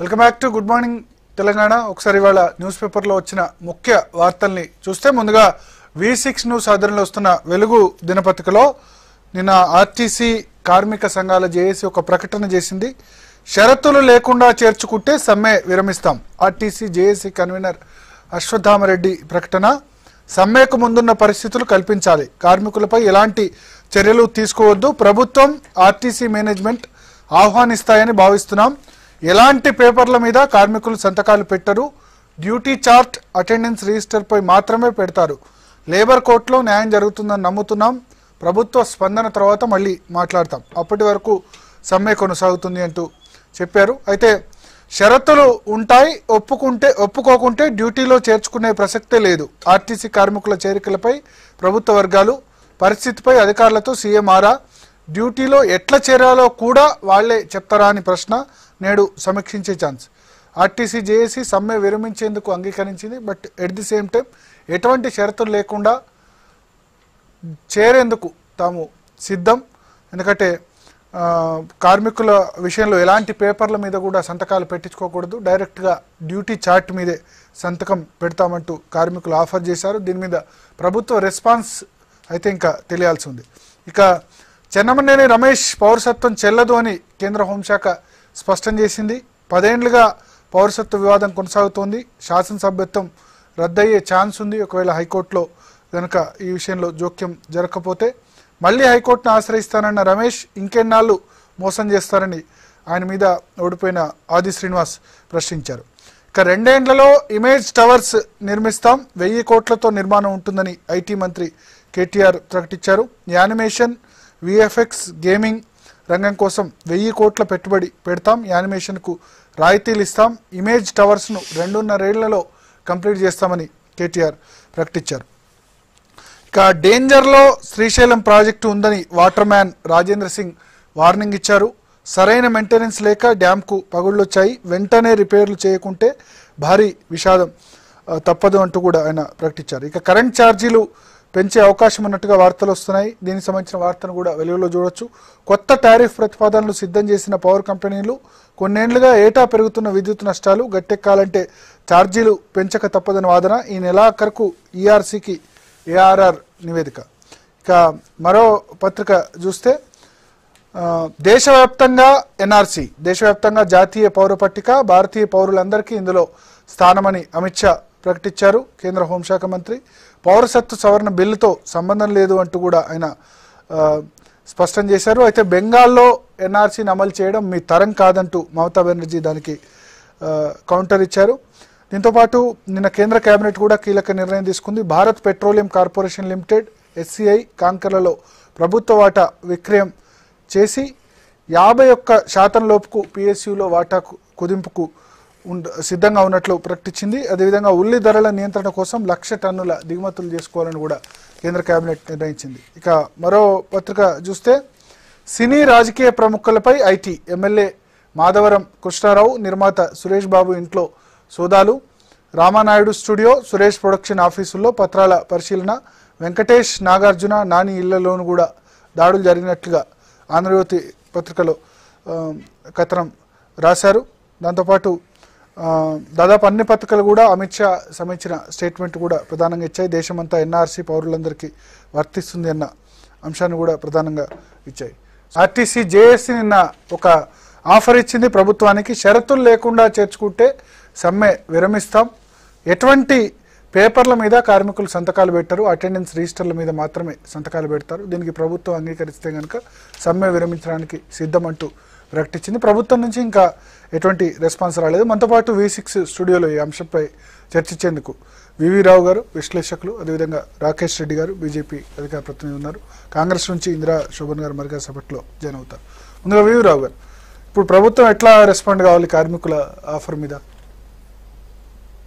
Welcome back to good morning Telangana. ఒకసారి ఇవాళ news పేపర్లో వచ్చిన ముఖ్య వార్తల్ని చూస్తే ముందుగా వి సిక్స్ న్యూస్ ఆధ్వర్యంలో వస్తున్న వెలుగు దినపత్రికలో నిన్న ఆర్టీసీ కార్మిక సంఘాల జేఏసీ ఒక ప్రకటన చేసింది. షరతులు లేకుండా చేర్చుకుంటే సమ్మె విరమిస్తాం. ఆర్టీసీ జేఏసీ కన్వీనర్ అశ్వత్థామరెడ్డి ప్రకటన సమ్మెకు ముందున్న పరిస్థితులు కల్పించాలి. కార్మికులపై ఎలాంటి చర్యలు తీసుకోవద్దు. ప్రభుత్వం ఆర్టీసీ మేనేజ్మెంట్ ఆహ్వానిస్తాయని భావిస్తున్నాం. ఎలాంటి పేపర్ల మీద కార్మికులు సంతకాలు పెట్టరు? డ్యూటీ చార్ట్ అటెండెన్స్ రిజిస్టర్పై మాత్రమే పెడతారు. లేబర్ కోర్టులో న్యాయం జరుగుతుందని నమ్ముతున్నాం. ప్రభుత్వ స్పందన తర్వాత మళ్ళీ మాట్లాడతాం. అప్పటి వరకు సమ్మె కొనసాగుతుంది అంటూ చెప్పారు. అయితే షరతులు ఉంటాయి ఒప్పుకుంటే ఒప్పుకోకుంటే డ్యూటీలో చేర్చుకునే ప్రసక్తే లేదు. ఆర్టీసీ కార్మికుల చేరికలపై ప్రభుత్వ వర్గాలు పరిస్థితిపై అధికారులతో సీఎం ఆరా. డ్యూటీలో ఎట్లా చేరాలో కూడా వాళ్ళే చెప్తారా అని ప్రశ్న. నేడు సమీక్షించే ఛాన్స్. ఆర్టీసీ జేఏసీ సమ్మె విరమించేందుకు అంగీకరించింది but at the same time ఎటువంటి షరతులు లేకుండా చేరేందుకు తాము సిద్ధం. ఎందుకంటే కార్మికుల విషయంలో ఎలాంటి పేపర్ల మీద కూడా సంతకాలు పెట్టించుకోకూడదు. డైరెక్ట్గా డ్యూటీ చార్ట్ మీదే సంతకం పెడతామంటూ కార్మికులు ఆఫర్ చేశారు. దీని మీద ప్రభుత్వ రెస్పాన్స్ అయితే ఇంకా తెలియాల్సి ఉంది. ఇక చెన్నమనేని రమేష్ పౌరసత్వం చెల్లదు అని కేంద్ర హోంశాఖ స్పష్టం చేసింది. పదేండ్లుగా పౌరసత్వ వివాదం కొనసాగుతోంది. శాసనసభ్యత్వం రద్దయ్యే ఛాన్స్ ఉంది. ఒకవేళ హైకోర్టులో కనుక ఈ విషయంలో జోక్యం జరగకపోతే మళ్ళీ హైకోర్టును ఆశ్రయిస్తానన్న రమేష్ ఇంకెన్నాళ్ళు మోసం చేస్తారని ఆయన మీద ఓడిపోయిన ఆది శ్రీనివాస్ ప్రశ్నించారు. ఇక రెండేండ్లలో ఇమేజ్ టవర్స్ నిర్మిస్తాం. వెయ్యి కోట్లతో నిర్మాణం ఉంటుందని ఐటీ మంత్రి కేటీఆర్ ప్రకటించారు. యానిమేషన్ విఎఫ్ఎక్స్ గేమింగ్ రంగం కోసం వెయ్యి కోట్ల పెట్టుబడి పెడతాం. యానిమేషన్కు రాయితీలు ఇస్తాం. ఇమేజ్ టవర్స్ను రెండున్నరేళ్ళలో కంప్లీట్ చేస్తామని కేటీఆర్ ప్రకటించారు. ఇక డేంజర్లో శ్రీశైలం ప్రాజెక్టు ఉందని water man Rajendra Singh warning ఇచ్చారు. సరైన మెయింటెనెన్స్ లేక డ్యాంకు పగుళ్ళొచ్చాయి. వెంటనే రిపేర్లు చేయకుంటే భారీ విషాదం తప్పదు అంటూ కూడా ఆయన ప్రకటించారు. ఇక కరెంట్ ఛార్జీలు పెంచే అవకాశం ఉన్నట్టుగా వార్తలు వస్తున్నాయి. దీనికి సంబంధించిన వార్తను కూడా వెలుగులో చూడొచ్చు. కొత్త టారిఫ్ ప్రతిపాదనలు సిద్ధం చేసిన పవర్ కంపెనీలు కొన్నేళ్ళుగా ఏటా పెరుగుతున్న విద్యుత్ నష్టాలు గట్టెక్కాలంటే ఛార్జీలు పెంచక తప్పదని వాదన ఈ నెలాఖరుకు ఈఆర్సీకి ఏఆర్ఆర్ నివేదిక. ఇక మరో పత్రిక చూస్తే దేశవ్యాప్తంగా ఎన్ఆర్సీ దేశవ్యాప్తంగా జాతీయ పౌర పట్టిక భారతీయ పౌరులందరికీ ఇందులో స్థానమని అమిత్ షా ప్రకటించారు కేంద్ర హోంశాఖ మంత్రి. పౌరసత్వ సవరణ బిల్లుతో సంబంధం లేదు అంటూ కూడా ఆయన స్పష్టం చేశారు. అయితే బెంగాల్లో ఎన్ఆర్సీని అమలు చేయడం మీ తరం కాదంటూ మమతా బెనర్జీ దానికి కౌంటర్ ఇచ్చారు. దీంతోపాటు నిన్న కేంద్ర కేబినెట్ కూడా కీలక నిర్ణయం తీసుకుంది. Bharat petroleum corporation limited SCI కాంకర్లలో ప్రభుత్వ వాటా విక్రయం చేసి యాభై ఒక్క శాతం లోపుకు పిఎస్యులో వాటా కుదింపుకు సిద్ధంగా ఉన్నట్లు ప్రకటించింది. అదేవిధంగా ఉల్లి ధరల నియంత్రణ కోసం లక్ష టన్నుల దిగుమతులు చేసుకోవాలని కూడా కేంద్ర కేబినెట్ నిర్ణయించింది. ఇక మరో పత్రిక చూస్తే సినీ రాజకీయ ప్రముఖులపై ఐటీ ఎమ్మెల్యే మాధవరం కృష్ణారావు నిర్మాత సురేష్ బాబు ఇంట్లో సోదాలు. రామానాయుడు స్టూడియో సురేష్ ప్రొడక్షన్ ఆఫీసుల్లో పత్రాల పరిశీలన. వెంకటేష్ నాగార్జున నాని ఇళ్ళలోనూ కూడా దాడులు జరిగినట్లుగా ఆంధ్రజ్యోతి పత్రికలో కథనం రాశారు. దాంతోపాటు దాదాపు అన్ని పథకాలు కూడా అమిత్ షా సంబంధించిన స్టేట్మెంట్ కూడా ప్రధానంగా ఇచ్చాయి. దేశమంతా ఎన్ఆర్సీ పౌరులందరికీ వర్తిస్తుంది అన్న అంశాన్ని కూడా ప్రధానంగా ఇచ్చాయి. ఆర్టీసీ జేఏసీ నిన్న ఒక ఆఫర్ ఇచ్చింది ప్రభుత్వానికి. షరతులు లేకుండా చేర్చుకుంటే సమ్మె విరమిస్తాం. ఎటువంటి పేపర్ల మీద కార్మికులు సంతకాలు పెట్టరు. అటెండెన్స్ రిజిస్టర్ల మీద మాత్రమే సంతకాలు పెడతారు. దీనికి ప్రభుత్వం అంగీకరిస్తే కనుక సమ్మె విరమించడానికి సిద్ధమంటూ ప్రకటించింది. ప్రభుత్వం నుంచి ఇంకా ఎటువంటి రెస్పాన్స్ రాలేదు. మనతో పాటు వి సిక్స్ స్టూడియోలో ఈ అంశంపై చర్చించేందుకు వివి రావు గారు విశ్లేషకులు అదేవిధంగా రాకేష్ రెడ్డి గారు బీజేపీ అధికార ప్రతినిధి ఉన్నారు. కాంగ్రెస్ నుంచి ఇందిరా శోభన్ గారు మరిగా సభట్లో జాయిన్ అవుతారు. ముందుగా వివి రావు గారు ఇప్పుడు ప్రభుత్వం ఎట్లా రెస్పాండ్ కావాలి కార్మికుల ఆఫర్ మీద?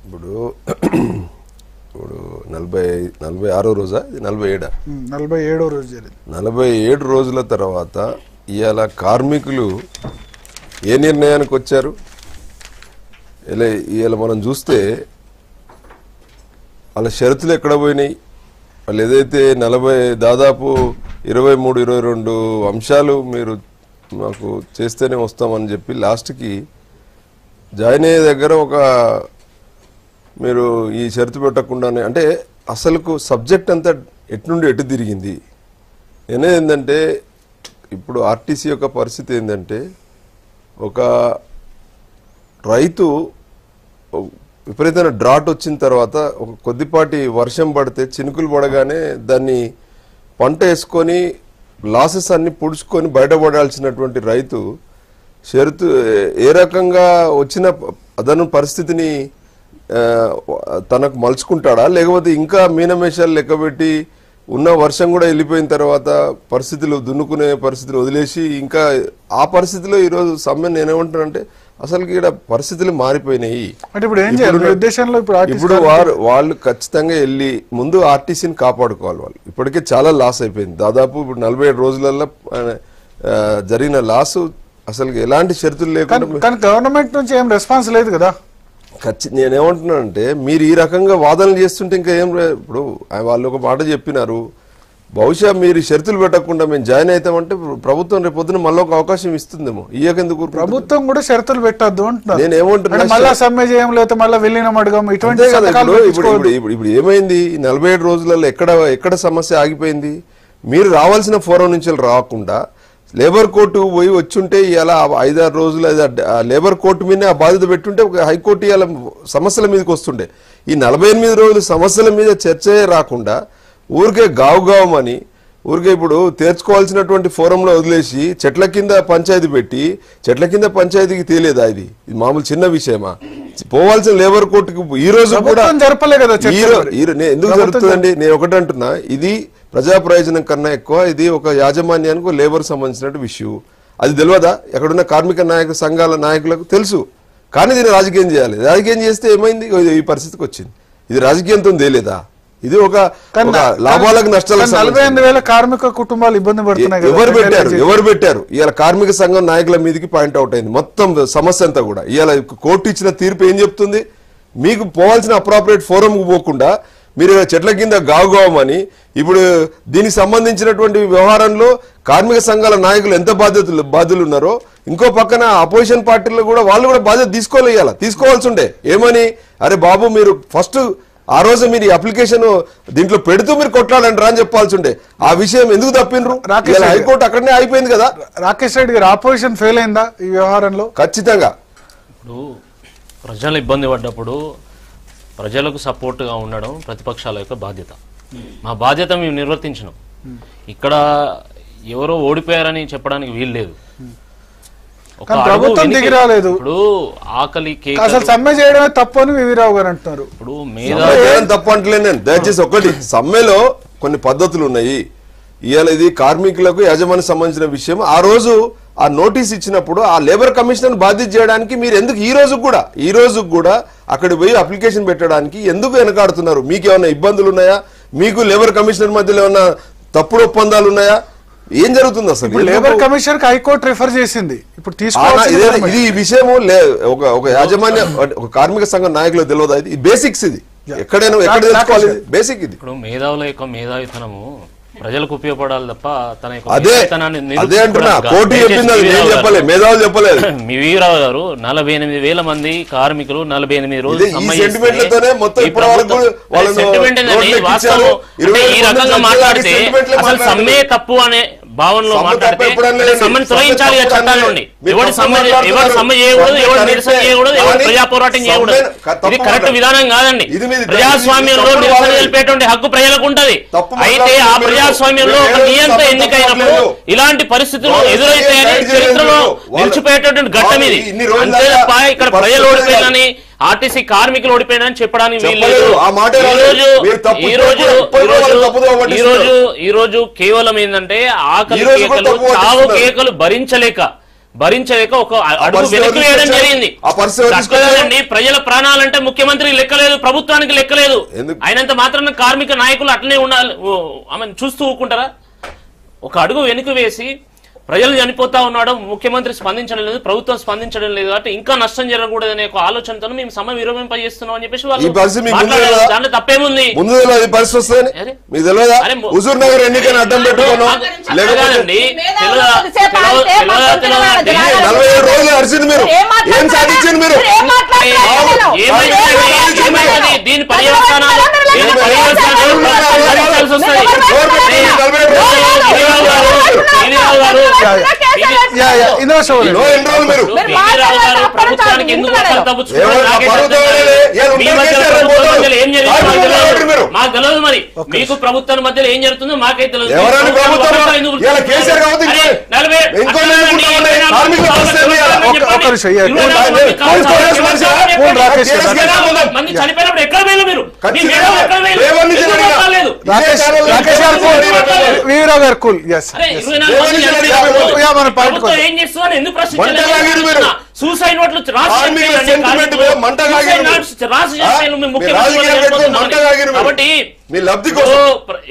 ఇప్పుడు ఇప్పుడు నలభై నలభై ఆరో రోజా? ఇది నలభై ఏడా? నలభై ఏడో రోజు జరిగింది. నలభై ఏడు రోజుల తర్వాత ఇవాళ కార్మికులు ఏ నిర్ణయానికి వచ్చారు? ఇలా ఇవాళ మనం చూస్తే వాళ్ళ షరతులు ఎక్కడ పోయినాయి? వాళ్ళు ఏదైతే నలభై దాదాపు ఇరవై మూడు ఇరవై రెండు అంశాలు మీరు మాకు చేస్తేనే వస్తామని చెప్పి లాస్ట్కి జాయిన్ అయ్యే దగ్గర ఒక మీరు ఈ షరతు పెట్టకుండానే అంటే అసలుకు సబ్జెక్ట్ అంతా ఎటు నుండి ఎటు తిరిగింది? నేనేది ఏంటంటే ఇప్పుడు ఆర్టీసీ యొక్క పరిస్థితి ఏంటంటే ఒక రైతు విపరీతమైన డ్రాట్ వచ్చిన తర్వాత ఒక కొద్దిపాటి వర్షం పడితే చినుకులు పడగానే దాన్ని పంట వేసుకొని లాసెస్ అన్ని పుడుచుకొని బయటపడాల్సినటువంటి రైతు షరతు ఏ రకంగా వచ్చిన అదను పరిస్థితిని తనకు మలుచుకుంటాడా? లేకపోతే ఇంకా మీనమేషాలు లెక్కబెట్టి ఉన్న వర్షం కూడా వెళ్ళిపోయిన తర్వాత పరిస్థితులు దున్నుకునే పరిస్థితులు వదిలేసి ఇంకా ఆ పరిస్థితిలో ఈరోజు సమ్మె నేనేమంటానంటే అసలు ఇక్కడ పరిస్థితులు మారిపోయినాయి. అంటే ఇప్పుడు ఏం చేయాలి? మీ ఉద్దేశంలో ఇప్పుడు వారు వాళ్ళు ఖచ్చితంగా వెళ్ళి ముందు ఆర్టీసీని కాపాడుకోవాలి వాళ్ళు. ఇప్పటికే చాలా లాస్ అయిపోయింది. దాదాపు ఇప్పుడు నలభై ఏడు రోజులలో జరిగిన లాస్ అసలు ఎలాంటి షరతులు లేకుండా కానీ గవర్నమెంట్ నుంచి ఏం రెస్పాన్స్ లేదు కదా? ఖచ్చి నేనేమంటున్నానంటే మీరు ఈ రకంగా వాదనలు చేస్తుంటే ఇంకా ఏం ఇప్పుడు వాళ్ళు ఒక మాట చెప్పినారు. బహుశా మీరు షరతులు పెట్టకుండా మేము జాయిన్ అవుతామంటే ప్రభుత్వం రేపు పొద్దున మళ్ళీ ఒక అవకాశం ఇస్తుందేమో. ఇయ్యకెందుకు ఊరుకుంటుంది? ప్రభుత్వం కూడా షరతులు పెట్టద్దు అంటున్నారు. నేను ఏమంటున్నా మళ్ళా సమ్మె చేయం లేకపోతే మళ్ళీ వెళ్ళిన అడగం. ఇటువంటి కదా ఇప్పుడు ఇప్పుడు. ఇప్పుడు ఏమైంది? నలభై ఏడు రోజులలో ఎక్కడ ఎక్కడ సమస్య ఆగిపోయింది? మీరు రావాల్సిన ఫోరం నుంచి రాకుండా లేబర్ కోర్టు పోయి వచ్చుంటే ఇలా ఐదారు రోజులు లేబర్ కోర్టు మీదనే ఆ బాధ్యత పెట్టుంటే ఒక హైకోర్టు ఇలా సమస్యల మీదకి వస్తుండే. ఈ నలభై ఎనిమిది రోజులు సమస్యల మీద చర్చే రాకుండా ఊరికే గావుగావమని ఊరికే ఇప్పుడు తీర్చుకోవాల్సినటువంటి ఫోరంలో వదిలేసి చెట్ల కింద పంచాయతీ పెట్టి చెట్ల కింద పంచాయతీకి తేలేదా ఇది? ఇది మామూలు చిన్న విషయమా? పోవాల్సిన లేబర్ కోర్టుకు ఈ రోజు కూడా జరపలే కదా ఎందుకు జరుగుతుందండి? నేను ఒకటి అంటున్నా ఇది ప్రజా ప్రయోజనం కన్నా ఎక్కువ ఇది ఒక యాజమాన్యానికి లేబర్ సంబంధించిన విషయం అది తెలియదా ఎక్కడున్న కార్మిక నాయక సంఘాల నాయకులకు తెలుసు. కానీ దీన్ని రాజకీయం చేయాలి. రాజకీయం చేస్తే ఏమైంది? ఈ పరిస్థితికి వచ్చింది. ఇది రాజకీయంతో తేలేదా? ఇది ఒక లాభాలకు నష్టాలకు కానీ నలభై. ఎనిమిది వేల కార్మిక కుటుంబాలు ఇబ్బంది పడుతున్నాయి ఎవరు పెట్టారు? ఎవరు పెట్టారు? ఇవాళ కార్మిక సంఘం నాయకుల మీదకి పాయింట్ అవుట్ అయింది. మొత్తం సమస్య అంతా కూడా. ఇవాళ కోర్టు ఇచ్చిన తీర్పు ఏం చెప్తుంది? మీకు పోవాల్సిన అప్రాపరేట్ ఫోరంకు పోకుండా మీరు చెట్ల కింద గావుగావమని ఇప్పుడు దీనికి సంబంధించినటువంటి వ్యవహారంలో కార్మిక సంఘాల నాయకులు ఎంత బాధ్యతలు బాధ్యులు ఉన్నారో ఇంకో పక్కన అపోజిషన్ పార్టీలు కూడా వాళ్ళు కూడా బాధ్యత తీసుకోలేయాల తీసుకోవాల్సి ఉండే. ఏమని? అరే బాబు మీరు ఫస్ట్ ఆ రోజు మీరు ఈ అప్లికేషన్ దీంట్లో పెడుతూ మీరు కొట్లాడండి రా అని చెప్పాల్సి ఉండే ఆ విషయం ఎందుకు తప్పినరు. హైకోర్టు అక్కడనే అయిపోయింది కదా. రాకేష్ రెడ్డి గారు ఆపోజిషన్ ఫెయిల్ అయిందా ఈ వ్యవహారంలో? ఖచ్చితంగా. ఇప్పుడు ప్రజలు ఇబ్బంది పడ్డప్పుడు ప్రజలకు సపోర్ట్గా ఉండడం ప్రతిపక్షాల యొక్క బాధ్యత. మా బాధ్యత మేము నిర్వర్తించినాం. ఇక్కడ ఎవరో ఓడిపోయారని చెప్పడానికి వీలు లేదు. ప్రభుత్వం వెనక్కి- దిగి రాలేదు. ఇప్పుడు ఆకలి కేక అసలు సమ్మె చేయడమే తప్పు అని వివిరావు గారు అంటున్నారు. ఇప్పుడు తప్పు అంటలే నేను. దయచేసి ఒకటి సమ్మెలో కొన్ని పద్ధతులు ఉన్నాయి. ఇవాళ ఇది కార్మికులకు యాజమాన్యం సంబంధించిన విషయం. ఆ రోజు ఆ నోటీస్ ఇచ్చినప్పుడు ఆ లేబర్ కమిషనర్ బాధ్యత చేయడానికి మీరు ఎందుకు ఈ రోజు కూడా ఈ రోజు కూడా అక్కడ పోయి అప్లికేషన్ పెట్టడానికి ఎందుకు వెనకాడుతున్నారు? మీకు ఏమైనా ఇబ్బందులు ఉన్నాయా? మీకు లేబర్ కమిషనర్ మధ్యలో ఏమైనా తప్పుడు ఒప్పందాలు ఉన్నాయా? ఏం జరుగుతుంది అసలు? లేబర్ కమిషన్కి హైకోర్టు రిఫర్ చేసింది. ఇప్పుడు ఆనా తీసుకోవాల్సింది ఇదే- ఈ విషయము లే ఒక ఒక యాజమాన్య ఒక కార్మిక సంఘం నాయకులకు తెలియదా. ఇది బేసిక్స్ ఇది. ఎక్కడైనా ఎక్కడ తెలుసుకోవాలి? బేసిక్ ఇది. ఇప్పుడు మేధావుల యొక్క మేధావితనము ప్రజలకు ఉపయోగపడాలి తప్ప తన అదే అంటున్నా. వీరరావు చెప్పలేదు గారు- మేధావులు చెప్పలేదు. మీ వీరరావు గారు నలభై ఎనిమిది వేల మంది కార్మికులు నలభై ఎనిమిది రోజులు ఈ రకంగా మాట్లాడితే అసలు. సమ్మె తప్పు అనే భావనలో మాట్లాడితే. సమ్మెను సమ్మె తొలగించాలి చట్టాల. నుండి ఎవరు సమ్మె ఎవరు. సమ్మె చేయకూడదు ఎవరు. నిరసన చేయకూడదు ఎవరు ప్రజా పోరాటం చేయకూడదు ఇది కరెక్ట్. విధానం కాదండి ప్రజాస్వామ్యంలో నిరసన. తెలిపేటువంటి హక్కు ప్రజలకు ఉంటది అయితే ఆ. ప్రజాస్వామ్యంలో ఒక మీరు నియంత తప్పు ఎన్నికైనప్పుడు. ఇలాంటి పరిస్థితులు ఎదురైతాయని చేయలేదు. చరిత్రలో నిలిచిపోయేటటువంటి ఘట్టం ఇది ఇక్కడ ప్రజలు. ఓడిపోయిందని ఆర్టీసీ కార్మికులు ఓడిపోయినని చెప్పడానికి ఈ. రోజు ఈ రోజు కేవలం ఏంటంటే ఆకలి కేకలు చావు. కేకలు భరించలేక భరించలేక ఒక అడుగు వెనక్కి వేయడం? జరిగింది తక్కువదండి ప్రజల ప్రాణాలంటే ముఖ్యమంత్రికి లెక్కలేదు ప్రభుత్వానికి లెక్కలేదు ఎందుకు? అయినంత మాత్రాన కార్మిక నాయకులు అట్లనే ఉండాలి ఓ, ఆమెను చూస్తూ ఊరుకుంటారా ఒక అడుగు వెనుక వేసి ప్రజలు చనిపోతా ఉన్నాడు ముఖ్యమంత్రి స్పందించడం లేదు ప్రభుత్వం స్పందించడం లేదు కాబట్టి ఇంకా నష్టం జరగకూడదనే ఒక ఆలోచనతో మేము సమయం విరమింపజేస్తున్నాం అని చెప్పేసి వాళ్ళు? దాంట్లో తప్పేముంది? దీని పర్యవసానాలు మాకు తెలియదు. మీరు. ప్రభుత్వం మధ్యలో ఏం జరుగుతుందో మాకే తెలియదు ఎవరైనా మీరు ప్రభుత్వం వకాలు ఎందుకు ఇలా కేసీఆర్ కాబట్టి అరే, ఇంకో- నలభై ఇంకో అట్లా నేను ఉండండి, అనుకుంటా ఇరవై నాలుగు కార్మికుల సంవత్సరాలు పరిస్థితి చెప్పండి. ఎలా? ఒక్క- ఒక్క నిమిషం, ఇయ్యండి. ఇరవై నాలుగు మంది పోలీసు కావాలి. పోలీసు మనిషి, చెప్పండి. పోలీసు రాకేష్ గారు. ఇరవై నాలుగు మంది చనిపోయినప్పుడు ఎక్కడ పోయినా మీరు? రాకేష్ గారు కూల్ వీరరావు గారు కూల్ ఎస్ సూసైడ్ నోట్లు. కాబట్టి మీ లబ్ధి కోసం.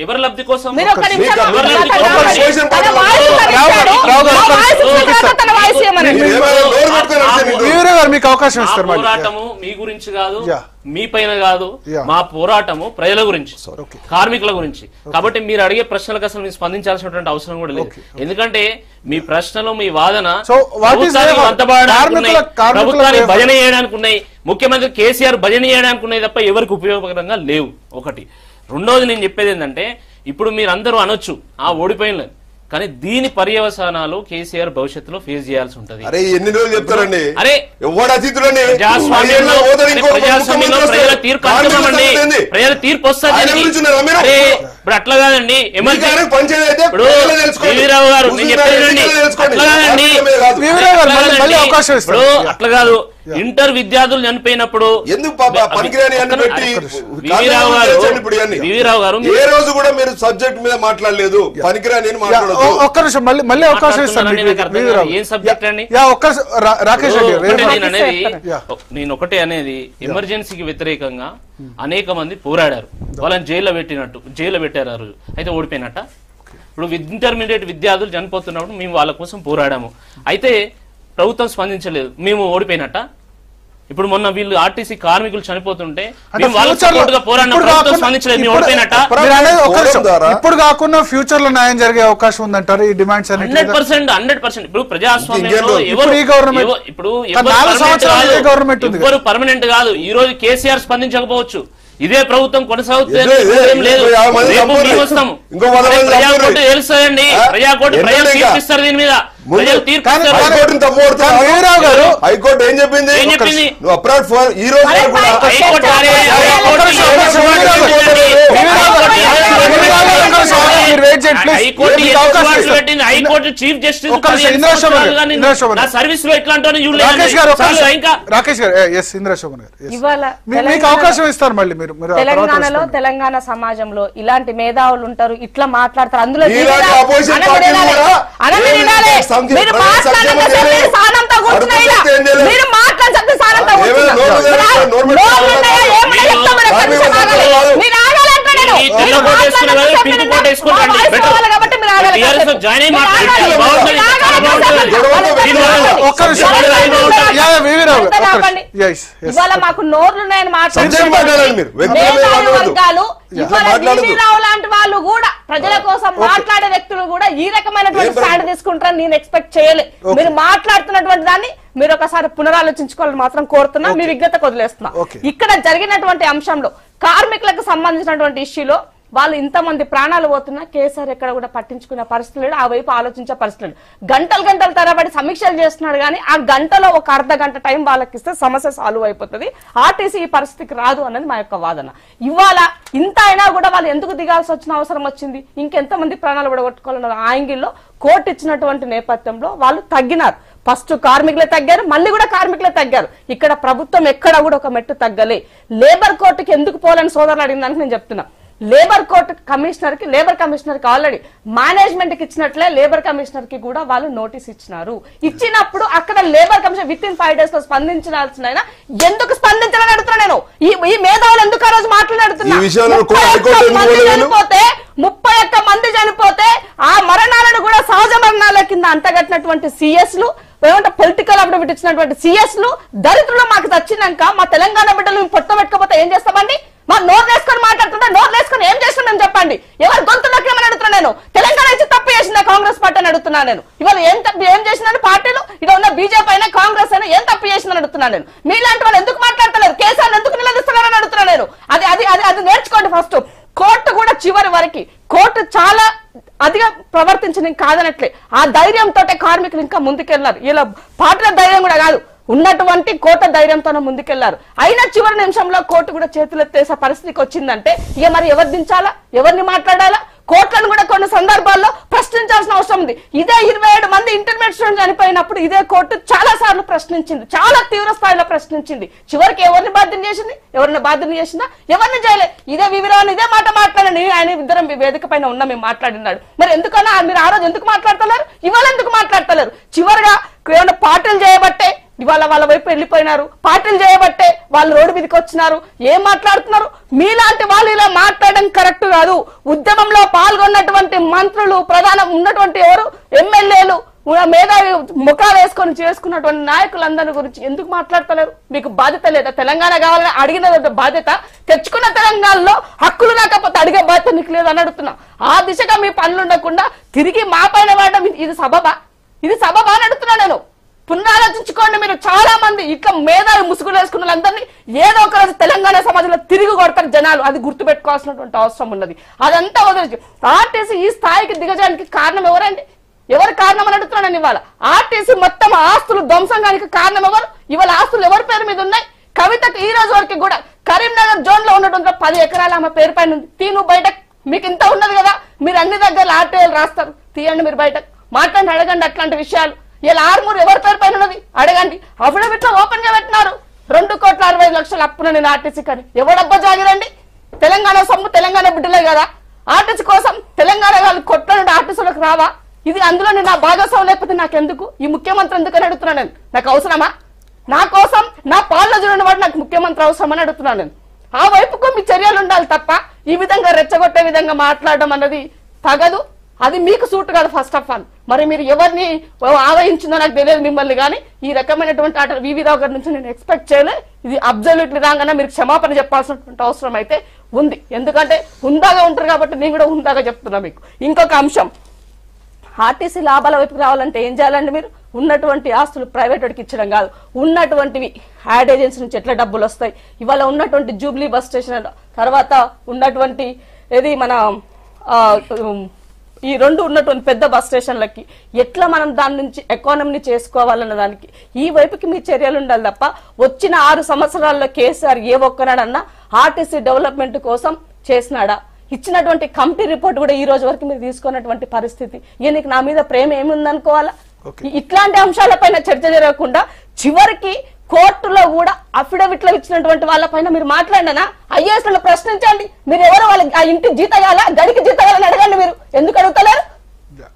ఎవరి లబ్ధి కోసం? మీరు ఒక్క నిమిషం మీకు అవకాశం మా ఇస్తారు పోరాటము మీ గురించి కాదు. మీ పైన కాదు. మా పోరాటము ప్రజల గురించి. కార్మికుల గురించి. కాబట్టి మీరు అడిగే ప్రశ్నలకు అసలు మీరు స్పందించాల్సినటువంటి అవసరం కూడా లేదు. ఎందుకంటే మీ ప్రశ్నలు మీ వాదన ప్రభుత్వానికి భజన చేయడానికి ఉన్నాయి. ముఖ్యమంత్రి కేసీఆర్ భజన చేయడానికి ఉన్నాయి తప్ప ఎవరికి ఉపయోగకరంగా లేవు. ఒకటి. రెండోది నేను చెప్పేది ఏంటంటే ఇప్పుడు మీరు అందరూ అనొచ్చు ఆ ఓడిపోయిన కానీ దీని పర్యవసానాలు కేసీఆర్ భవిష్యత్తులో ఫేస్ చేయాల్సి ఉంటది. అరే ఎన్ని రోజులు చెప్తారండి? అరే ఎవడు ప్రజాస్వామ్యంలో ముఖ్యమంత్రి ప్రజల. తీర్పు? ప్రజల తీర్పు వస్తుంది ఇప్పుడు అట్లా కాదండి. ఇప్పుడు. వీరరావు గారు నేను చెప్పేది. అట్లా కాదండి. ఇప్పుడు అట్లా కాదు. ఇంటర్ విద్యార్థులు చనిపోయినప్పుడు ఎందుకు వివిరావు గారు ఏ రోజు కూడా మీరు సబ్జెక్ట్ మీద మాట్లాడలేదు. పనికిరాని ఒక్క నిమిషం మళ్ళీ మళ్ళీ అవకాశం ఇస్తాను. ఏం అండి? రాకేష్ అనేది. నేను ఒకటే అనేది ఎమర్జెన్సీకి వ్యతిరేకంగా అనేక మంది పోరాడారు. వాళ్ళని జైల్లో పెట్టినట్టు జైల్లో పెట్టారు. ఆ రోజు అయితే ఓడిపోయినట్ట? ఇప్పుడు ఇంటర్మీడియట్ విద్యార్థులు చనిపోతున్నప్పుడు మేము వాళ్ళ కోసం పోరాడాము. అయితే ప్రభుత్వం స్పందించలేదు. మేము ఓడిపోయినట్ట? ఇప్పుడు మొన్న వీళ్ళు ఆర్టీసీ కార్మికులు చనిపోతుంటే ఇప్పుడు ప్రభుత్వం కాకుండా- ఫ్యూచర్లో న్యాయం జరిగే అవకాశం ఉందంటారు? ఈ demands hundred percent hundred percent. ఇప్పుడు ప్రజాస్వామ్యంలో ఇప్పుడు ఎవరు ఎవరు పర్మనెంట్ కాదు. ఈ రోజు కేసీఆర్ స్పందించకపోవచ్చు. ఇదే ప్రభుత్వం కొనసాగుతుంది ప్రజలు ఇంకా? తీర్పిస్తారు దీని మీద. హైకోర్టు ఏం చెప్పింది? నువ్వు అప్రాడ్ ఫర్ ఈ రోజు కూడా హైకోర్టు చీఫ్ జస్టిస్. సర్వీస్లో రాకేష్ గారు ఎస్ గారు మీకు తెలంగాణలో- అవకాశం ఇస్తారు మళ్ళీ మీరు మీరు ఆ తర్వాత తెలంగాణలో respond. తెలంగాణ సమాజంలో ఇలాంటి మేధావులు ఉంటారు ఇట్లా మాట్లాడతారు. అందులో మీలాంటి చేయలేదు. చేయలేదు. నేను. Pink coat better. కాబట్టి మీరు ఆగాలి. టీఆర్ఎస్లో జాయిన్ అయ్యి మాట్లాడండి. బాగుంటుంది. చాలా బాగుంటుంది. ఒక్క నిమిషం. Yeah, yeah. Yes, yes. ఇవాళ మాకు మీరు. వ్యక్తిగత మేధావి మాట్లాడొద్దు. వర్గాలు ఇవాళ రావు లాంటి వాళ్ళు కూడా ప్రజల కోసం మాట్లాడే వ్యక్తులు కూడా ఈ రకమైనటువంటి స్టాండ్ తీసుకుంటారని నేను ఎక్స్పెక్ట్ చేయలే మీరు మాట్లాడుతున్నటువంటి దాన్ని మీరు ఒకసారి పునరాలోచించుకోవాలని మాత్రం కోరుతున్నా మీ విజ్ఞత వదిలేస్తున్నా. ఇక్కడ జరిగినటువంటి అంశంలో కార్మికులకు సంబంధించినటువంటి ఇష్యూలో వాళ్ళు ఇంతమంది ప్రాణాలు పోతున్నా కేసీఆర్ ఎక్కడ కూడా పట్టించుకునే పరిస్థితి లేడు ఆ వైపు ఆలోచించే పరిస్థితి లేదు. గంటలు గంటలు తరబడి సమీక్షలు చేస్తున్నాడు కానీ ఆ గంటలో ఒక అర్ధ గంట టైం వాళ్ళకి ఇస్తే సమస్య సాల్వ్ అయిపోతుంది. ఆర్టీసీ ఈ పరిస్థితికి రాదు అన్నది మా యొక్క వాదన. ఇవాళ ఇంత అయినా కూడా వాళ్ళు ఎందుకు దిగాల్సి వచ్చిన అవసరం వచ్చింది? ఇంకెంతమంది ప్రాణాలు పడగొట్టుకోవాలన్న ఆ యాంగిల్లో కోర్టు ఇచ్చినటువంటి నేపథ్యంలో వాళ్ళు తగ్గినారు. ఫస్ట్ కార్మికులే తగ్గారు మళ్ళీ కూడా కార్మికులే తగ్గారు. ఇక్కడ ప్రభుత్వం ఎక్కడ కూడా ఒక మెట్టు తగ్గలే. లేబర్ కోర్టుకి ఎందుకు పోలని సోదరులు అడిగిందానికి నేను చెప్తున్నా. లేబర్ కోర్టు కమిషనర్కి లేబర్ కమిషనర్కి ఆల్రెడీ మేనేజ్మెంట్కి ఇచ్చినట్లే లేబర్ కమిషనర్కి కూడా వాళ్ళు నోటీస్ ఇచ్చినారు. ఇచ్చినప్పుడు అక్కడ labour commission within five డేస్లో స్పందించాల్సిన ఎందుకు స్పందించాలని అడుగుతున్నా నేను? ఈ ఈ మేధావులు ఎందుకు ఆ రోజు మాట్లాడుతున్నా ముప్పై ఒక్క మంది చనిపోతే ఆ మరణాలను కూడా సహజ మరణాల కింద అంతగట్టినటువంటి సిఎస్లు ఏమంటే పొలిటికల్ అఫిడవిట్ ఇచ్చినటువంటి సిఎస్లు దరిద్రులు మాకు తెచ్చినాక మా తెలంగాణ బిడ్డలు మేము పొట్ట పెట్టుకోపోతే ఏం చేస్తామండి? మా నోరు వేసుకొని మాట్లాడుతుంటే నోరు వేసుకొని ఏం చేస్తున్నాం చెప్పండి. ఎవరు గొంతు ఏమని అడుగుతున్నా నేను? తెలంగాణ నుంచి తప్పు చేసిన కాంగ్రెస్ పార్టీ అని అడుగుతున్నా నేను? ఇవాళ ఏం తప్పు ఏం చేసిందని పార్టీలు? ఇక్కడ ఉన్న బీజేపీ అయినా కాంగ్రెస్ అయినా ఏం తప్పు చేసిందని అడుగుతున్నా నేను? మీలాంటి వాళ్ళు ఎందుకు మాట్లాడతలేరు? కేసీఆర్ ఎందుకు నిలదీస్తున్నారని అడుగుతున్నా నేను? అది అది అది నేర్చుకోండి ఫస్ట్ కోర్టు కూడా చివరి వరకు. కోర్టు చాలా అదిగా ప్రవర్తించింది కాదనట్లే. ఆ ధైర్యంతో కార్మికులు ఇంకా ముందుకెళ్ళారు ఇలా పాటల ధైర్యం కూడా కాదు. ఉన్నటువంటి కోట ధైర్యంతోనే ముందుకెళ్ళారు. అయినా చివరి నిమిషంలో కోర్టు కూడా చేతులెత్తేసే పరిస్థితికి వచ్చిందంటే ఇక మరి ఎవరు దించాలా? ఎవరిని మాట్లాడాలా? కోర్టులను కూడా కొన్ని సందర్భాల్లో ప్రశ్నించాల్సిన అవసరం ఉంది. ఇదే ఇరవై ఏడు మంది ఇంటర్మీడియట్ స్టూడెంట్ చనిపోయినప్పుడు ఇదే కోర్టు చాలా సార్లు ప్రశ్నించింది. చాలా తీవ్ర స్థాయిలో ప్రశ్నించింది. చివరికి ఎవరిని బాధ్యం చేసింది? ఎవరిని బాధ్యం చేసిందా? ఎవరిని చేయలే? ఇదే వివరాన్ని ఇదే మాట మాట్లాడండి. ఆయన ఇద్దరం ఈ వేదిక పైన ఉన్న మేము మాట్లాడినాడు. మరి ఎందుకన్నా? మీరు ఆ రోజు ఎందుకు మాట్లాడతలేరు? ఇవాళ ఎందుకు మాట్లాడతలేరు? చివరిగా ఏమైనా పాటలు చేయబట్టే ఇవాళ వాళ్ళ వైపు వెళ్ళిపోయినారు. పార్టీలు చేయబట్టే వాళ్ళు రోడ్డు మీదకి వచ్చినారు. ఏం మాట్లాడుతున్నారు? మీలాంటి వాళ్ళు ఇలా మాట్లాడడం కరెక్ట్ కాదు. ఉద్యమంలో పాల్గొన్నటువంటి మంత్రులు ప్రధాన ఉన్నటువంటి ఎవరు? ఎమ్మెల్యేలు మేధావి ముఖాలు వేసుకొని చేసుకున్నటువంటి నాయకులందరి గురించి ఎందుకు మాట్లాడతలేరు? మీకు బాధ్యత లేదా? తెలంగాణ కావాలని అడిగిన బాధ్యత తెచ్చుకున్న తెలంగాణలో హక్కులు లేకపోతే అడిగే బాధ్యత నీకు లేదని అడుగుతున్నా. ఆ దిశగా మీ పనులు ఉండకుండా తిరిగి మా పైన వాడడం ఇది సబబా? ఇది సబబా అని అడుగుతున్నా నేను. పునరాలోచించుకోండి మీరు చాలా మంది. ఇట్లా మేధావి ముసుగులు వేసుకున్న వాళ్ళందరినీ ఏదో ఒక రోజు తెలంగాణ సమాజంలో తిరిగి కొడతారు జనాలు. అది గుర్తుపెట్టుకోవాల్సినటువంటి అవసరం ఉన్నది. అదంతా వదిలించి ఆర్టీసీ ఈ స్థాయికి దిగజడానికి కారణం ఎవరండి? ఎవరు కారణం అని అడుగుతున్నాను ఇవాళ. ఆర్టీసీ మొత్తం ఆస్తులు ధ్వంసంగానికి కారణం ఎవరు? ఇవాళ ఆస్తులు ఎవరి పేరు మీద ఉన్నాయి? కవితకు ఈ రోజు వరకు కూడా కరీంనగర్ జోన్లో ఉన్నటువంటి పది ఎకరాల ఆమె పేరు పైన ఉంది. తీను బయట. మీకు ఇంత ఉన్నది కదా? మీరు అన్ని దగ్గర ఆర్టీఐలు రాస్తారు. తీయండి మీరు బయట. మాట్లాడి అడగండి అట్లాంటి విషయాలు. ఇలా ఆరుమూరు ఎవరి పేరు పైన ఉన్నది? అడగండి. అఫిడవిట్ ఓపెన్గా పెట్టినారు రెండు కోట్ల అరవై లక్షల లక్షలు అప్పున నేను ఆర్టీసీ కానీ. ఎవడబ్బా జాగిరండి? తెలంగాణ సొమ్ము తెలంగాణ బిడ్డలే కదా. ఆర్టీసీ కోసం తెలంగాణ వాళ్ళు కొట్టనుండి ఆర్టీసీలకు రావా? ఇది అందులో నేను నా భాగస్వామి లేకపోతే నాకెందుకు? ఈ ముఖ్యమంత్రి ఎందుకని అడుగుతున్నాను నేను? నాకు అవసరమా? నా కోసం నా పాలన చూడని వాడు నాకు ముఖ్యమంత్రి అవసరమని అడుగుతున్నాను నేను. ఆ వైపుకు మీ చర్యలు ఉండాలి తప్ప ఈ విధంగా రెచ్చగొట్టే విధంగా మాట్లాడడం అన్నది తగదు. అది మీకు సూట్ కాదు ఫస్ట్ ఆఫ్ ఆల్ మరి మీరు ఎవరిని ఆవహించిందో నాకు తెలియదు మిమ్మల్ని కానీ ఈ రకమైనటువంటి ఆటలు వివి రావు గారి నుంచి నేను ఎక్స్పెక్ట్ చేయలే. ఇది అబ్జల్యూట్లీ రాగానే మీరు క్షమాపణ చెప్పాల్సినటువంటి అవసరం అయితే ఉంది. ఎందుకంటే హుందాగా ఉంటారు కాబట్టి నేను కూడా హుందాగా చెప్తున్నా మీకు. ఇంకొక అంశం. ఆర్టీసీ లాభాల వైపుకి రావాలంటే ఏం చేయాలండి మీరు? ఉన్నటువంటి ఆస్తులు ప్రైవేట్ వాడికి ఇచ్చడం కాదు. ఉన్నటువంటివి యాడ్ ఏజెన్సీ నుంచి ఎట్లా డబ్బులు వస్తాయి? ఇవాళ ఉన్నటువంటి జూబ్లీ బస్ స్టేషన్ తర్వాత ఉన్నటువంటి ఏది మన ఈ రెండు ఉన్నటువంటి పెద్ద బస్ స్టేషన్లకి ఎట్లా మనం దాని నుంచి ఎకానమీని చేసుకోవాలన్న దానికి? ఈ వైపుకి మీ చర్యలు ఉండాలి తప్ప వచ్చిన ఆరు సంవత్సరాల్లో కేసీఆర్ ఏ ఒక్కనాడన్నా ఆర్టీసీ డెవలప్మెంట్ కోసం చేసినాడా? ఇచ్చినటువంటి కమిటీ రిపోర్ట్ కూడా ఈ రోజు వరకు మీరు తీసుకున్నటువంటి పరిస్థితి. ఇక నీకు నా మీద ప్రేమ ఏముందనుకోవాలా? ఇట్లాంటి అంశాలపైన చర్చ జరగకుండా చివరికి కోర్టులో కూడా అఫిడవిట్లో ఇచ్చినటువంటి వాళ్ళపైన మీరు మాట్లాడినా ఐఏఎస్ ప్రశ్నించండి. మీరు ఎవరు వాళ్ళ ఆ ఇంటి జీతగాల గడికి జీతగాలని అడగండి మీరు. ఎందుకు అడుగుతలేరు? యా.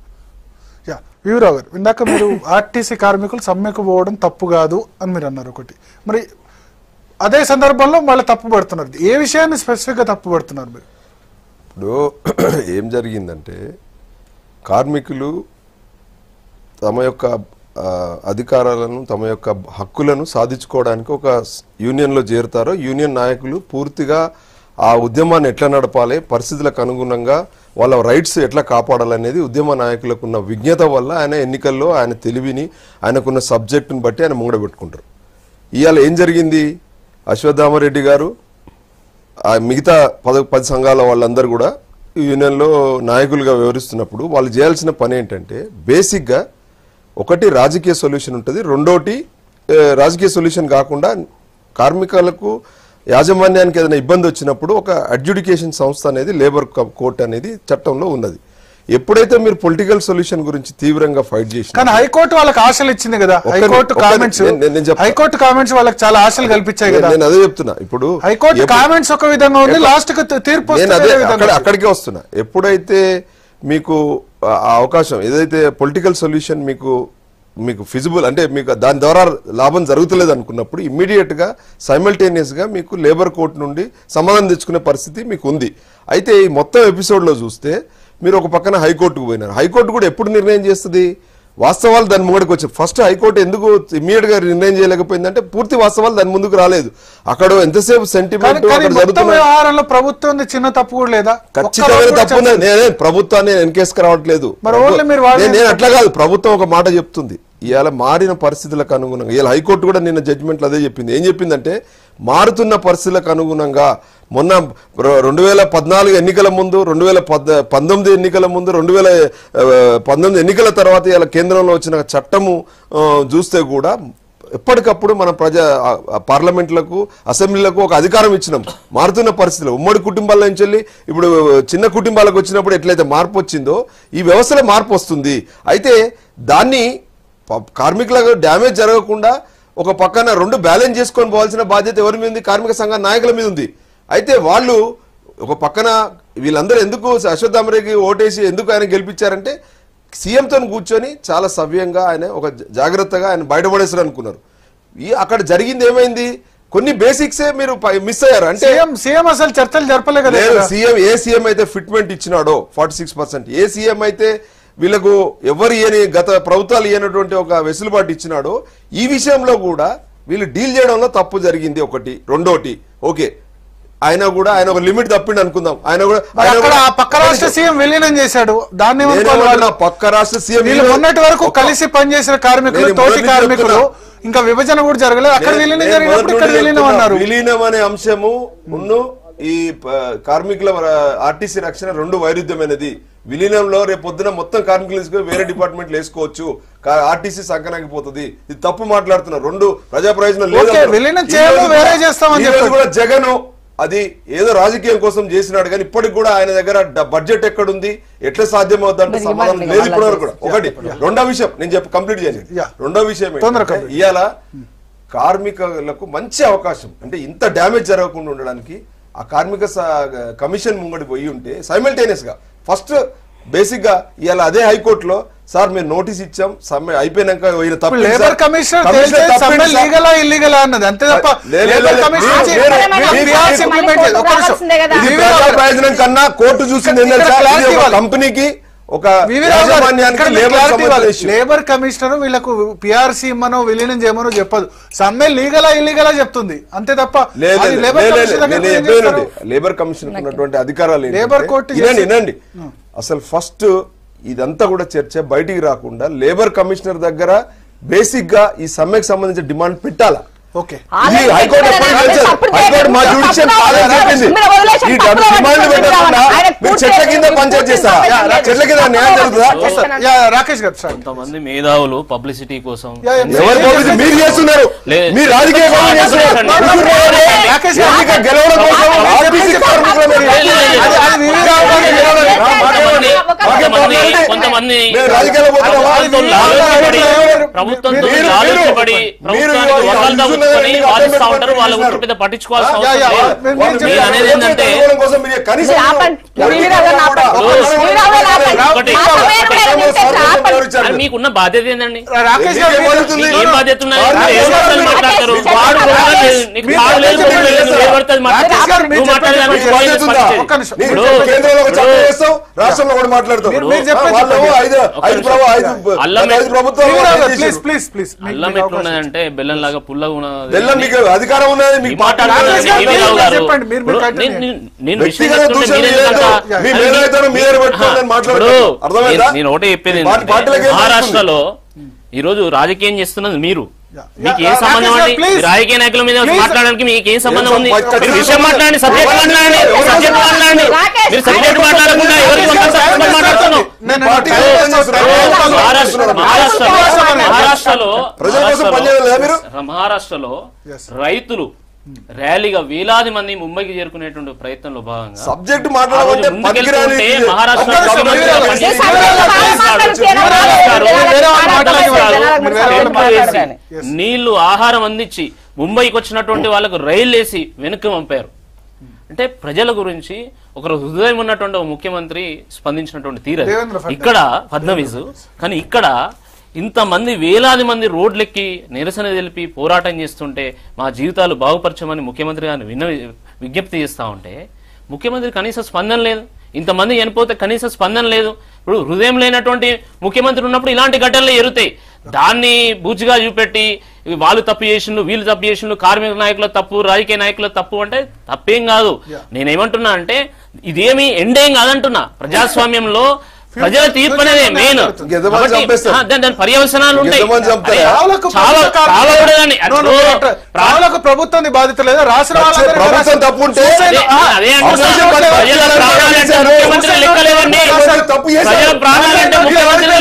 యా. వివరావు గారు ఇందాక మీరు ఆర్టీసీ కార్మికులు సమ్మెకు పోవడం తప్పు కాదు అని మీరు అన్నారు ఒకటి. మరి అదే సందర్భంలో మళ్ళీ తప్పు పడుతున్నారు. ఏ విషయాన్ని స్పెసిఫిక్గా తప్పు పడుతున్నారు మీరు? ఇప్పుడు ఏం జరిగిందంటే కార్మికులు తమ యొక్క అధికారాలను తమ యొక్క హక్కులను సాధించుకోవడానికి ఒక యూనియన్లో చేరుతారో యూనియన్ నాయకులు పూర్తిగా ఆ ఉద్యమాన్ని ఎట్లా నడపాలి పరిస్థితులకు అనుగుణంగా వాళ్ళ రైట్స్ ఎట్లా కాపాడాలనేది ఉద్యమ నాయకులకు ఉన్న విజ్ఞత వల్ల ఆయన ఎన్నికల్లో ఆయన తెలివిని ఆయనకున్న సబ్జెక్టుని బట్టి ఆయన ముంగడబెట్టుకుంటారు ఇవాళ ఏం జరిగింది? అశ్వత్థామరెడ్డి గారు ఆ మిగతా పద పది సంఘాల వాళ్ళందరూ కూడా యూనియన్లో నాయకులుగా వ్యవహరిస్తున్నప్పుడు వాళ్ళు చేయాల్సిన పని ఏంటంటే బేసిక్గా ఒకటి రాజకీయ సొల్యూషన్ ఉంటుంది రెండోటి రాజకీయ సొల్యూషన్ కాకుండా కార్మికులకు యాజమాన్యానికి ఏదైనా ఇబ్బంది వచ్చినప్పుడు ఒక అడ్జుడికేషన్ సంస్థ అనేది లేబర్ కోర్ట్ అనేది చట్టంలో ఉన్నది. ఎప్పుడైతే మీరు పొలిటికల్ సొల్యూషన్ గురించి తీవ్రంగా ఫైట్ చేసిన కానీ హైకోర్టు వాళ్ళకి ఆశలు ఇచ్చింది కదా. High court comments. హైకోర్టు కామెంట్స్ వాళ్ళకి చాలా ఆశలు కల్పించాయి కదా. నేను అదే చెప్తున్నా. ఇప్పుడు హైకోర్టు కామెంట్స్ ఒక విధంగా ఉంది లాస్ట్కు తీర్పు. అక్కడికే వస్తున్నా. ఎప్పుడైతే మీకు ఆ అవకాశం ఏదైతే పొలిటికల్ సొల్యూషన్ మీకు మీకు ఫిజిబుల్ అంటే మీకు దాని ద్వారా లాభం జరుగుతలేదు అనుకున్నప్పుడు ఇమ్మీడియట్గా సైమల్టేనియస్గా మీకు లేబర్ కోర్ట్ నుండి సమాధానం తెచ్చుకునే పరిస్థితి మీకు ఉంది. అయితే ఈ మొత్తం ఎపిసోడ్లో చూస్తే మీరు ఒక పక్కన హైకోర్టుకు పోయినారు. హైకోర్టు కూడా ఎప్పుడు నిర్ణయం చేస్తుంది? వాస్తవాలు దాని ముంగడికి వచ్చాయి. ఫస్ట్ హైకోర్టు ఎందుకు ఇమీడియట్గా నిర్ణయం చేయలేకపోయిందంటే పూర్తి వాస్తవాలు దాని ముందుకు రాలేదు. అక్కడ ఎంతసేపు సెంటిమెంట్ వ్యవహారంలో ప్రభుత్వం తప్పు తప్పు కూడా లేదా? ఖచ్చితమైన తప్పు. నేనే ప్రభుత్వాన్ని వెనకేసుకు రావట్లేదు. నేను అట్లా కాదు. ప్రభుత్వం ఒక మాట చెప్తుంది. ఇవాళ మారిన పరిస్థితులకు అనుగుణంగా. ఇవాళ హైకోర్టు కూడా నిన్న జడ్జిమెంట్లు అదే చెప్పింది. ఏం చెప్పిందంటే మారుతున్న పరిస్థితులకు అనుగుణంగా మొన్న రెండు వేల పద్నాలుగు ఎన్నికల ముందు రెండు వేల పద్ పంతొమ్మిది ఎన్నికల ముందు రెండు వేల పంతొమ్మిది ఎన్నికల తర్వాత ఇలా కేంద్రంలో వచ్చిన చట్టము చూస్తే కూడా ఎప్పటికప్పుడు మన ప్రజా పార్లమెంట్లకు అసెంబ్లీలకు ఒక అధికారం ఇచ్చినాం. మారుతున్న పరిస్థితులు. ఉమ్మడి కుటుంబాల నుంచి వెళ్ళి ఇప్పుడు చిన్న కుటుంబాలకు వచ్చినప్పుడు ఎట్లయితే మార్పు వచ్చిందో ఈ వ్యవస్థలో మార్పు వస్తుంది. అయితే దాన్ని ప- కార్మికులకు డ్యామేజ్ జరగకుండా ఒక పక్కన రెండు బ్యాలెన్స్ చేసుకొని పోవాల్సిన బాధ్యత ఎవరి మీద ఉంది? కార్మిక సంఘ నాయకుల మీద ఉంది. అయితే వాళ్ళు ఒక పక్కన వీళ్ళందరూ ఎందుకు అశ్వత్థామరేకి ఓటేసి ఎందుకు ఆయన గెలిపించారంటే సీఎంతో కూర్చొని చాలా సవ్యంగా ఆయన ఒక జాగ్రత్తగా ఆయన బయటపడేసారు అనుకున్నారు. ఈ అక్కడ జరిగింది ఏమైంది? కొన్ని బేసిక్సే మీరు మిస్ అయ్యారు. అంటే సీఎం సీఎం అసలు చర్చలు జరపలే కదా లేదు ఇక్కడ. సీఎం ఏ సీఎం అయితే ఫిట్మెంట్ ఇచ్చినాడో ఫార్టీ సిక్స్ పర్సెంట్. ఏ సీఎం అయితే వీళ్ళకు ఎవరు ఇయని గత ప్రభుత్వాలు ఇయనటువంటి ఒక వెసులుబాటు ఇచ్చినాడో ఈ విషయంలో కూడా వీళ్ళు డీల్ చేయడంలో తప్పు జరిగింది ఒకటి రెండోటి. ఓకే. ఆయన కూడా ఆయన ఒక లిమిట్ తప్పిండి అనుకుందాం. ఆయన కూడా పక్క రాష్ట్ర సీఎం విలీనం చేశాడు. దాన్ని పక్క రాష్ట్ర సీఎం మొన్నటి వరకు కలిసి పనిచేసిన కార్మికులు తోటి కార్మికులు. ఇంకా విభజన కూడా జరగలేదు. అక్కడ విలీనం జరిగినప్పుడు ఇక్కడ విలీనం అన్నారు. విలీనం అనే అంశము ఉన్ను ఈ కార్మికుల ఆర్టీసీ రక్షణ రెండు వైరుధ్యమైనది. విలీనంలో రేపు పొద్దున మొత్తం కార్మికులు తీసుకొని వేరే డిపార్ట్మెంట్లు వేసుకోవచ్చు. ఆర్టీసీ సంకనాగిపోతుంది ఇది తప్పు మాట్లాడుతున్నారు. రెండు ప్రజా ప్రయోజనం లేదు కూడా- జగన్ అది ఏదో రాజకీయం కోసం చేసినాడు కానీ ఇప్పటికి కూడా ఆయన దగ్గర బడ్జెట్ ఎక్కడుంది? ఎట్లా సాధ్యం అవుతుందంటే సమాధానం లేదు వాళ్ళకి ఇప్పటి వరకు కూడా ఒకటి రెండో విషయం నేను చెప్పి కంప్లీట్ Yeah. రెండో విషయం ఇవాళ కార్మికులకు మంచి అవకాశం. అంటే ఇంత డ్యామేజ్ జరగకుండా ఉండడానికి ఆ కార్మిక స- కమిషన్ ముంగడి పోయి ఉంటే సైమల్టేనియస్గా ఫస్ట్ బేసిక్గా ఇవాళ అదే హైకోర్టులో సార్ మేము నోటీస్ ఇచ్చాం సమ్మె అయిపోయినాక ఈయన లేబర్. కమిషనర్. లీగలా ఇల్లీగలా అన్నది అంతే తప్ప లేబర్ కన్నా కోర్టు చూసింది. కంపెనీకి ఒక లేబర్ కమిషనర్ వీళ్ళకు పిఆర్సీ ఇమ్మనో విలీనం చేయమనో చెప్పదు. సమ్మె లీగలా ఇల్లీగలా చెప్తుంది. అంతే తప్ప లేబర్ కమిషన్ ఉన్నటువంటి అధికారాలు లేబర్ కోర్టు వినండి అసలు ఫస్ట్ ఇదంతా కూడా చర్చ బయటికి రాకుండా లేబర్ కమిషనర్ దగ్గర బేసిక్గా ఈ సమ్మెకి సంబంధించిన డిమాండ్ పెట్టాలా? హైకోర్టు ఎప్పుడు పెంచారు? హైకోర్టు మా జ్యుడిషియల్ కాలేజ్ చెప్పింది ఈ డిమాండ్ పెట్టకుండా మీరు చెట్ల కింద పంచాయతీ చేస్తారా చెట్ల కింద న్యాయం జరుగుతుందా యా, రాకేష్ గారు సార్ కొంతమంది మేధావులు పబ్లిసిటీ కోసం ఎవరు మీరు చేస్తున్నారు రాజకీయ గెలవడం. కొంతమంది కొంతమంది ఎన్నిక వాదిస్తా ఉంటారు వాళ్ళ పెట్టుకొని ఊరు పట్టించుకోవాల్సిన అవసరం అనేది ఏంటంటే. ఒకటి. ఇచ్చారు? మీకున్న బాధ్యత ఏందండి? రాకేష్ గారు బాధ్యత? ఏం మాట్లాడతారు. రాష్ట్రంలో కూడా అల్లం ఎట్లున్నదంటే బెల్లం లాగా పుల్లగా ఉన్నది. బెల్లం మీకు అధికారం ఉన్నది మీకు నేను- ఒకటే చెప్పేది మహారాష్ట్రలో ఈ రోజు రాజకీయం చేస్తున్నది మీరు. మీకు ఏ సంబంధం అండి రాజకీయ నాయకుల మీద. మాట్లాడడానికి మీకు ఏం సంబంధం ఉంది? మీరు విషయం మాట్లాడండి సబ్జెక్ట్ మాట్లాడండి సబ్జెక్ట్? మాట్లాడండి మీరు సబ్జెక్ట్ మాట్లాడకుండా ఎవరికి వంద సంబంధం మాట్లాడుతున్నావు నేను పార్టీ నేను కోసం చేస్తున్నారు. మహారాష్ట్ర మహారాష్ట్రలో మహారాష్ట్రలో? మహారాష్ట్రలో. రైతులు ర్యాలీగా వేలాది మంది ముంబైకి చేరుకునేటువంటి ప్రయత్నంలో భాగంగా సబ్జెక్ట్. నీళ్ళు ఆహారం అందించి ముంబైకి వచ్చినటువంటి వాళ్ళకు రైలు వేసి వెనక్కి పంపారు. అంటే ప్రజల గురించి ఒకరు హృదయం ఉన్నటువంటి ఒక ముఖ్యమంత్రి స్పందించినటువంటి తీరు. ఇక్కడ ఫడ్నవీస్. కానీ ఇక్కడ ఇంతమంది వేలాది మంది రోడ్లెక్కి నిరసన తెలిపి పోరాటం చేస్తుంటే మా జీవితాలు బాగుపరచమని ముఖ్యమంత్రి గారిని విన్న విజ్ఞప్తి చేస్తా ఉంటే ముఖ్యమంత్రి కనీస స్పందన లేదు. ఇంతమంది చనిపోతే కనీస స్పందన లేదు. ఇప్పుడు హృదయం లేనటువంటి ముఖ్యమంత్రి ఉన్నప్పుడు ఇలాంటి ఘటనలు ఎరుతాయి. దాన్ని బూచిగా చూపెట్టి వాళ్ళు తప్పు చేసిండు వీళ్ళు తప్పు చేసిండు కార్మిక నాయకుల తప్పు రాజకీయ నాయకుల తప్పు అంటే తప్పేం కాదు. నేనేమంటున్నా అంటే ఇదేమి ఎండేం కాదంటున్నా. ప్రజాస్వామ్యంలో ప్రజల తీర్పు అనేది మెయిన్. దాని పర్యవసనాలు ఉంటాయి. రావులకు ప్రభుత్వ లేదా? రాష్ట్ర ప్రభుత్వం తప్పు ఉంటే ప్రజల ప్రాణాలంటే చేశారు. ముఖ్యమంత్రి లెక్కలేదండి.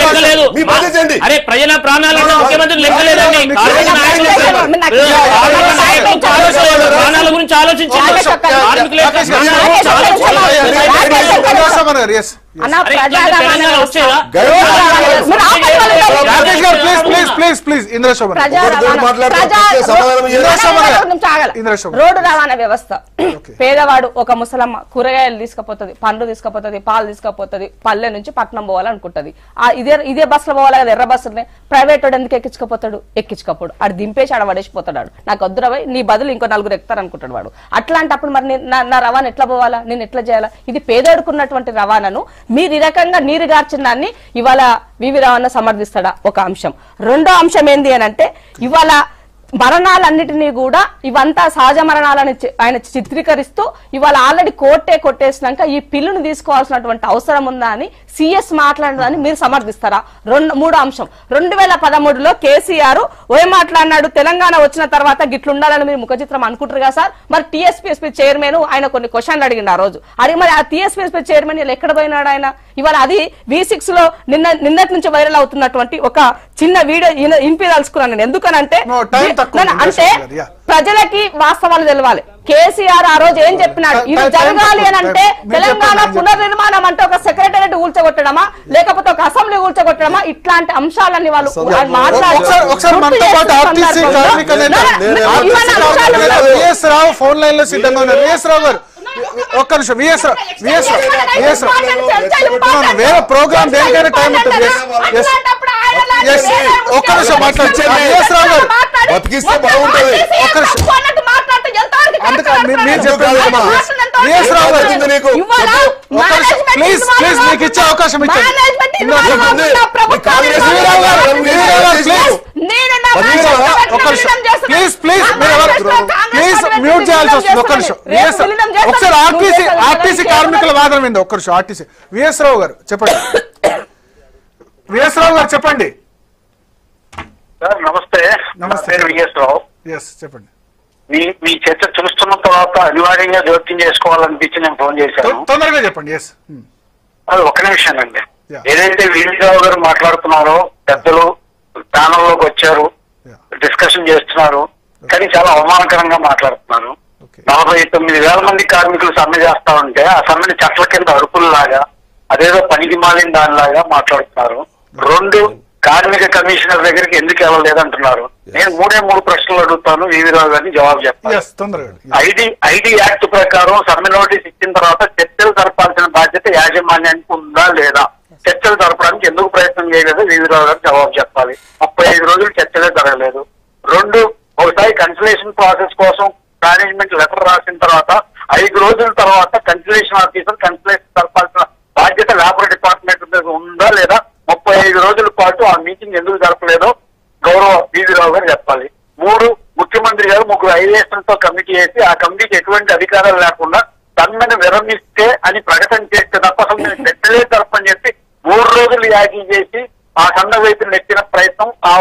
లెక్కలేదు? అరే ప్రజల ప్రాణాలంటే ముఖ్యమంత్రి ప్రాణాల గురించి ఆలోచించారు కార్మికుల అన్న. రాకేష్ గారు please please please please. Road రవాణా వ్యవస్థ. పేదవాడు ఒక ముసలమ్మ కూరగాయలు తీసుకుపోతుంది పండ్లు తీసుకుపోతుంది పాలు తీసుకుపోతుంది పల్లె నుంచి పట్నం పోవాలనుకుంటది. ఆ ఇదే ఇదే బస్సులో పోవాలి కదా ఎర్ర బస్సులనే. ప్రైవేట్ వాడు ఎందుకు ఎక్కించుకపోతాడు? ఎక్కించుకోపోడు. ఆడు దింపేసి ఆడ పడేసిపోతాడు. నాకు వద్దురవై నీ బదులు ఇంకో నలుగురు ఎక్కుతారు అనుకుంటాడు వాడు. అట్లాంటప్పుడు మరి నేను- నా- నా రవాణా ఎట్లా పోవాలా? నేను ఎట్లా చేయాలా? ఇది పేదోడుకున్నటువంటి రవాణాను మీరు ఈ రకంగా నీరు గార్చిన దాన్ని ఇవాళ వివి రవాణా సమర్థిస్తాడా? ఒక అంశం. రెండో అంశం ఏంది అని అంటే ఇవాళ మరణాలన్నిటినీ కూడా ఇవంతా సహజ మరణాలని ఆయన చిత్రీకరిస్తూ ఇవాళ ఆల్రెడీ కోర్టే కొట్టేసినాక ఈ పిల్లును తీసుకోవాల్సినటువంటి అవసరం ఉందా అని సిఎస్ మాట్లాడదని మీరు సమర్థిస్తారా రెండు మూడో అంశం రెండు వేల పదమూడులో కేసీఆర్ ఓ మాట్లాడినాడు తెలంగాణ వచ్చిన తర్వాత గిట్లుండాలని మీరు ముఖచిత్రం అనుకుంటారు కదా సార్ మరి టీఎస్పీఎస్పీ చైర్మన్ ఆయన కొన్ని క్వశ్చన్లు అడిగిండు ఆ రోజు అడిగి మరి ఆ టీఎస్పీఎస్పీ చైర్మన్ ఎక్కడ పోయినాడు ఆయన ఇవాళ అది వి సిక్స్లో నిన్న నిన్నటి నుంచి వైరల్ అవుతున్నటువంటి ఒక చిన్న వీడియో ఇంపి తలుచుకున్నాను నేను ఎందుకనంటే అంటే ప్రజలకి వాస్తవాలు తెలవాలి కేసీఆర్ ఆ రోజు ఏం చెప్పినాడు? ఇది జరగాలి అని. అంటే తెలంగాణ పునర్నిర్మాణం అంటే ఒక సెక్రటరియట్ కూల్చగొట్టడమా? లేకపోతే ఒక అసెంబ్లీ కూల్చగొట్టడమా? ఇట్లాంటి అంశాలన్నీ వాళ్ళు ఒకసారి- మాట్లాడి ఒకసారి- ఒకసారి గుర్తు మనతో పాటు చేస్తున్న ఆర్టీసీ సందర్భంలో కార్మిక నేత నా- నేను నా- ఆర్టీసీ ఇవన్నీ కార్మిక అంశాలు నేత కూడా- విఎస్ రావు ఫోన్ లైన్లో సిద్ధంగా ఉన్నారు. విఎస్ రావు గారు ఒక్క నిమిషం విఎస్ విఎస్ విఎస్ వేరే ప్రోగ్రామ్ దేనికైనా టైం ఉంటుంది ఒక్క నిమిషం మాట్లాడు. విఎస్ రావు గారు బతికిస్తే బాగుంటది. ఒక్క నిమిషం. ప్లీజ్ ప్లీజ్ మీకు ఇచ్చే అవకాశం ప్లీజ్. ఒక్క ప్లీజ్ ప్లీజ్ మ్యూట్ చేయాల్సి వస్తుంది. ఒక్క నిమిషం. విఎస్ ఒకసారి ఆర్టీసీ ఆర్టీసీ కార్మికుల వాదన వింది ఒక్క నిమిషం. ఆర్టీసీ. విఎస్ రావు గారు చెప్పండి. విఎస్ రావు గారు చెప్పండి. సార్ నమస్తే. నమస్తే. విఎస్ రావు. ఎస్ చెప్పండి. మీ మీ చర్చ చూస్తున్న తర్వాత అనివార్యంగా జోక్యం చేసుకోవాలనిపించి నేను ఫోన్ చేశాను. తొందరగా చెప్పండి ఎస్ అది ఒక్క నిమిషం అండి. ఏదైతే వీరరావు గారు మాట్లాడుతున్నారో పెద్దలు ప్యానల్లోకి వచ్చారు. డిస్కషన్ చేస్తున్నారు కానీ చాలా అవమానకరంగా మాట్లాడుతున్నారు. నలభై తొమ్మిది వేల మంది కార్మికులు సమ్మె చేస్తా ఉంటే ఆ సమ్మెని చెట్ల కింద అరుపుల్లాగా అదేదో పనికి మాలిన దానిలాగా మాట్లాడుతున్నారు. రెండు కార్మిక కమిషనర్ దగ్గరికి ఎందుకు వెళ్ళలేదంటున్నారు? నేను మూడే మూడు ప్రశ్నలు అడుగుతాను వీవీరావు గారిని జవాబు చెప్తాను. ఐడి ఐడి యాక్ట్ ప్రకారం సమ్మె నోటీస్ ఇచ్చిన తర్వాత చర్చలు జరపాల్సిన బాధ్యత యాజమాన్యానికి ఉందా లేదా? చర్చలు జరపడానికి ఎందుకు ప్రయత్నం చేయలేదు? వీవీరావు గారు జవాబు చెప్పాలి. ముప్పై ఐదు రోజులు చర్చలే జరగలేదు. రెండు ఒకసారి కన్సలేషన్ ప్రాసెస్ కోసం మేనేజ్మెంట్ లెటర్ రాసిన తర్వాత ఐదు రోజుల తర్వాత కన్సలేషన్ ఆఫీసర్ కన్సలేషన్ జరపాల్సిన బాధ్యత లేబర్ డిపార్ట్మెంట్ మీద ఉందా లేదా? ముప్పై ఐదు రోజుల పాటు ఆ మీటింగ్ ఎందుకు జరపలేదో గౌరవ వీవీరావు గారు చెప్పాలి. మూడు ముఖ్యమంత్రి గారు ముగ్గురు ఐఏఎస్లతో కమిటీ వేసి ఆ కమిటీకి ఎటువంటి అధికారాలు లేకుండా సమ్మెను విరమిస్తే అని ప్రకటన చేస్తే తప్ప అసలు నేను పెట్టలే తరపని చెప్పి మూడు రోజులు యాగి చేసి ఆ సన్న వైపు నెట్టిన ప్రయత్నం ఆ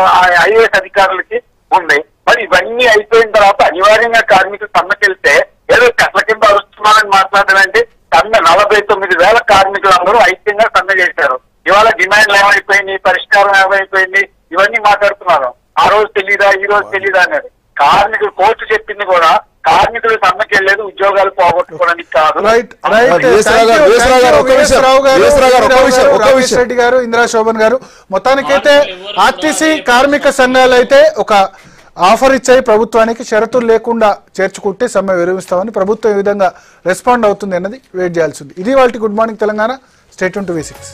ఐఏఎస్ అధికారులకి ఉంది. మరి ఇవన్నీ అయిపోయిన తర్వాత అనివార్యంగా కార్మికులు సన్నకెళ్తే ఏదో కట్ల కింద అరుస్తున్నారని మాట్లాడడం అంటే సమ్మె నలభై తొమ్మిది వేల కార్మికులందరూ ఐక్యంగా సమ్మె చేశారు. ఇవాళ డిమాండ్లు ఏమైపోయింది పరిష్కారం ఏమైపోయింది ఇవన్నీ మాట్లాడుతున్నారు. ఆ రోజు తెలీదా ఈ రోజు తెలీదా అనేది కార్మికులు కోర్టు చెప్పింది కూడా కార్మికులు సమ్మెకి వెళ్ళలేదు ఉద్యోగాలు పోగొట్టుకోవడానికి కాదు. గారు. రెడ్డి ఇందిరా శోభన్ గారు మొత్తానికైతే ఆర్టీసీ కార్మిక సంఘాలు అయితే ఒక ఆఫర్ ఇచ్చాయి ప్రభుత్వానికి షరతులు లేకుండా చేర్చుకుంటే సమ్మె విరమిస్తామని ప్రభుత్వం ఏ విధంగా రెస్పాండ్ అవుతుంది అన్నది వెయిట్ చేయాల్సి ఉంది ఇది వాళ్ళకి good morning Telangana. State to V six